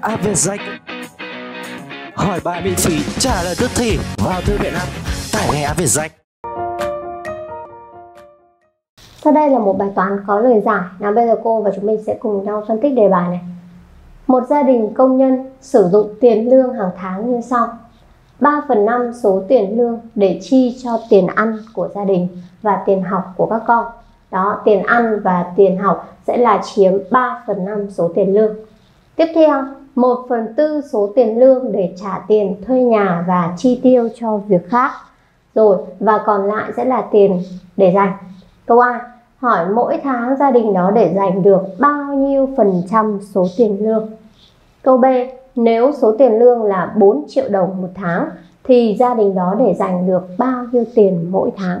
AVZAC Hỏi bài miễn phí, trả lời tức thì vào thư viện app tải ngay AVZAC Sau đây là một bài toán có lời giải. Nào bây giờ cô và chúng mình sẽ cùng nhau phân tích đề bài này. Một gia đình công nhân sử dụng tiền lương hàng tháng như sau. 3 phần 5 số tiền lương để chi cho tiền ăn của gia đình và tiền học của các con. Đó, tiền ăn và tiền học sẽ là chiếm 3 phần 5 số tiền lương. Tiếp theo, 1 phần tư số tiền lương để trả tiền thuê nhà và chi tiêu cho việc khác. Rồi, và còn lại sẽ là tiền để dành. Câu A, hỏi mỗi tháng gia đình đó để dành được bao nhiêu phần trăm số tiền lương? Câu B, nếu số tiền lương là 4 triệu đồng một tháng thì gia đình đó để dành được bao nhiêu tiền mỗi tháng?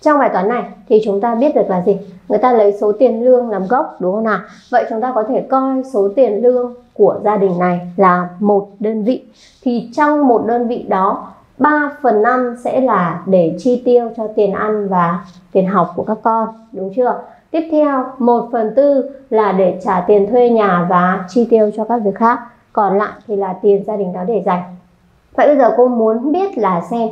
Trong bài toán này thì chúng ta biết được là gì? Người ta lấy số tiền lương làm gốc đúng không nào? Vậy chúng ta có thể coi số tiền lương của gia đình này là một đơn vị. Thì trong một đơn vị đó 3 phần 5 sẽ là để chi tiêu cho tiền ăn và tiền học của các con, đúng chưa? Tiếp theo, 1 phần 4 là để trả tiền thuê nhà và chi tiêu cho các việc khác. Còn lại thì là tiền gia đình đó để dành. Vậy bây giờ cô muốn biết là xem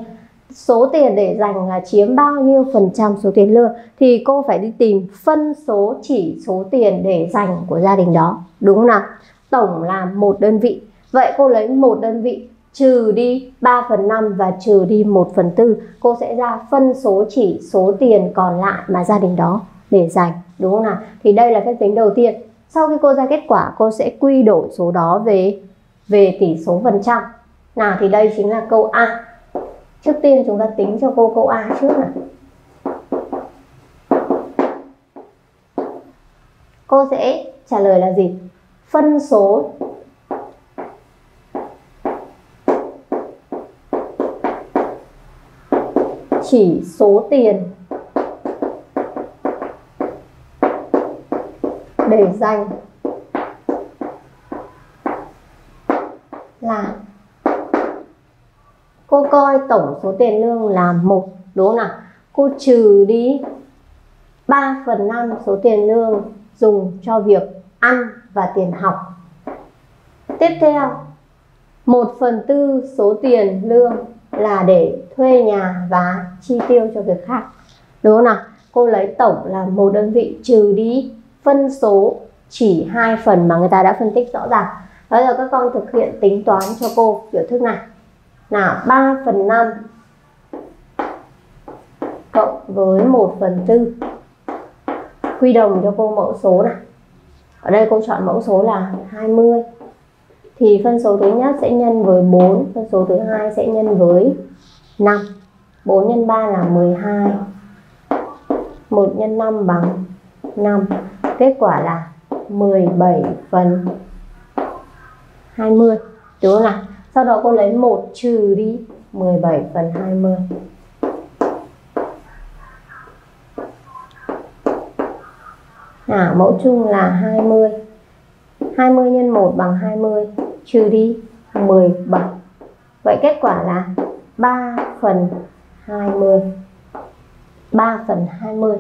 số tiền để dành là chiếm bao nhiêu phần trăm số tiền lương thì cô phải đi tìm phân số chỉ số tiền để dành của gia đình đó. Đúng không nào? Tổng là một đơn vị. Vậy cô lấy một đơn vị, trừ đi 3 phần 5 và trừ đi 1 phần 4 cô sẽ ra phân số chỉ số tiền còn lại mà gia đình đó để dành đúng không nào? Thì đây là phép tính đầu tiên. Sau khi cô ra kết quả, cô sẽ quy đổi số đó về về tỷ số phần trăm. Nào, thì đây chính là câu A trước tiên chúng ta tính cho cô câu A trước này cô sẽ trả lời là gì? Phân số chỉ số tiền để dành là cô coi tổng số tiền lương là một, đúng không nào? Cô trừ đi 3 phần 5 số tiền lương dùng cho việc ăn và tiền học. Tiếp theo 1 phần tư số tiền lương là để thuê nhà và chi tiêu cho việc khác, đúng không nào? Cô lấy tổng là một đơn vị trừ đi phân số chỉ hai phần mà người ta đã phân tích rõ ràng. Bây giờ các con thực hiện tính toán cho cô biểu thức này nào 3 phần 5 cộng với 1 phần 4 quy đồng cho cô mẫu số này ở đây cô chọn mẫu số là 20 thì phân số thứ nhất sẽ nhân với 4 phân số thứ hai sẽ nhân với 5 4 nhân 3 là 12 1 nhân 5 bằng 5 kết quả là 17 phần 20 đúng không nào? Sau đó cô lấy 1 trừ đi 17 phần 20 à, mẫu chung là 20 20 x 1 bằng 20 trừ đi 17 vậy kết quả là 3 phần 20 3 phần 20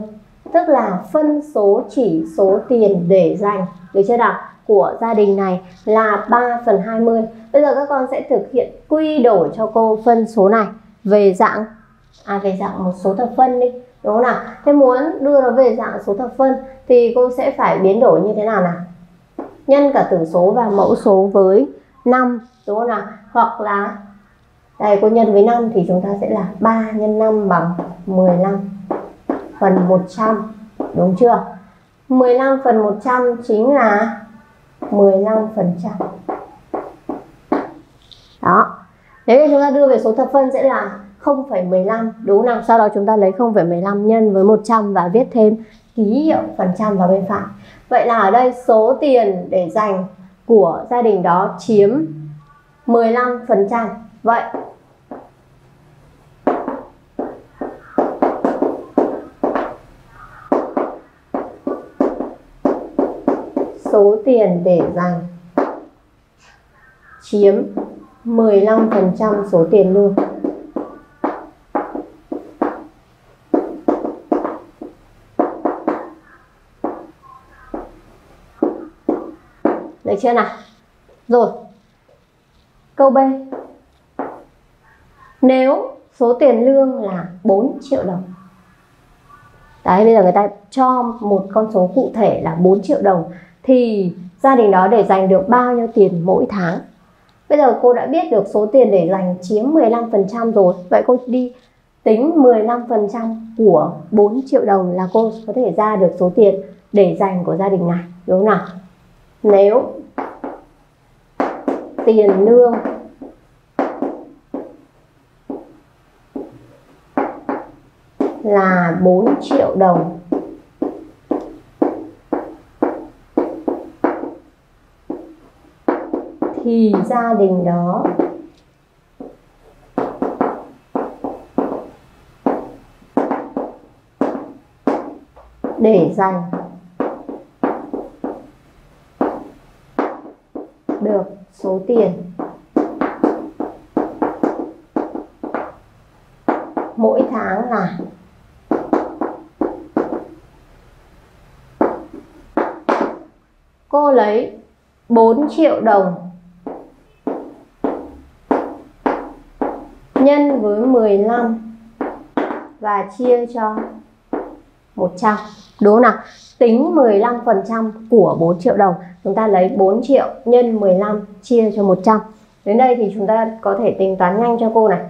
tức là phân số chỉ số tiền để dành. Được chưa nào? Của gia đình này là 3 phần 20 bây giờ các con sẽ thực hiện quy đổi cho cô phân số này về dạng à về dạng một số thập phân đi, đúng không nào? Thế muốn đưa nó về dạng số thập phân thì cô sẽ phải biến đổi như thế nào nào? Nhân cả tử số và mẫu số với 5 đúng không nào? Hoặc là, đây, cô nhân với 5 thì chúng ta sẽ là 3 nhân 5 bằng 15 phần 100 đúng chưa? 15 phần 100 chính là 15%. đó nếu như chúng ta đưa về số thập phân sẽ là 0,15 đúng không? Sau đó chúng ta lấy 0,15 nhân với 100 và viết thêm ký hiệu phần trăm vào bên phải. Vậy là ở đây số tiền để dành của gia đình đó chiếm 15%. Vậy số tiền để dành. Chiếm 15% số tiền lương. Được chưa nào? rồi. Câu B. Nếu số tiền lương là 4 triệu đồng. Đấy, bây giờ người ta cho một con số cụ thể là 4 triệu đồng. Thì gia đình đó để dành được bao nhiêu tiền mỗi tháng Bây giờ cô đã biết được số tiền để dành chiếm 15% rồi Vậy cô đi tính 15% của 4 triệu đồng là cô có thể ra được số tiền để dành của gia đình này, Đúng không nào? Nếu tiền lương là 4 triệu đồng thì gia đình đó để dành được số tiền. Mỗi tháng là cô lấy 4 triệu đồng nhân với 15 và chia cho 100 đúng không nào? Tính 15% của 4 triệu đồng. Chúng ta lấy 4 triệu nhân 15 chia cho 100 đến đây thì chúng ta có thể tính toán nhanh cho cô này.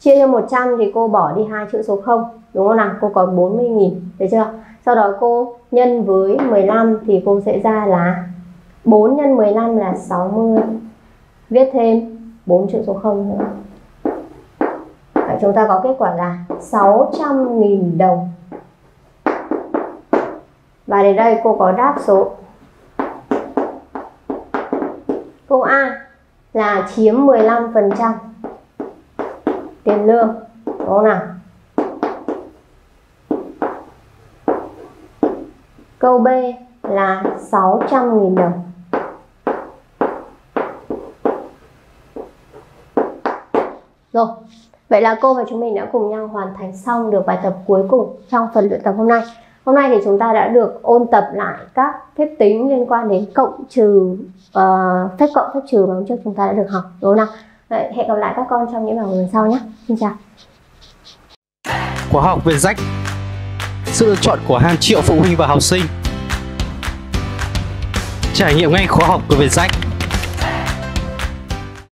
Chia cho 100 thì cô bỏ đi hai chữ số 0 đúng không nào? Cô có 40.000 được chưa? Sau đó cô nhân với 15 thì cô sẽ ra là 4 x 15 là 60 viết thêm 4 chữ số 0 nữa. Vậy chúng ta có kết quả là 600.000 đồng. Và đến đây cô có đáp số. Câu A là chiếm 15% tiền lương đúng không nào? Câu B là 600.000 đồng. Rồi, vậy là cô và chúng mình đã cùng nhau hoàn thành xong được bài tập cuối cùng trong phần luyện tập hôm nay. Hôm nay thì chúng ta đã được ôn tập lại các phép tính liên quan đến cộng trừ uh, phép cộng phép trừ mà hôm trước chúng ta đã được học đúng không nào? Vậy, hẹn gặp lại các con trong những bài lần sau nhé. Xin chào. Khóa học về rách Sự lựa chọn của hàng triệu phụ huynh và học sinh Trải nghiệm ngay khóa học của Vietjet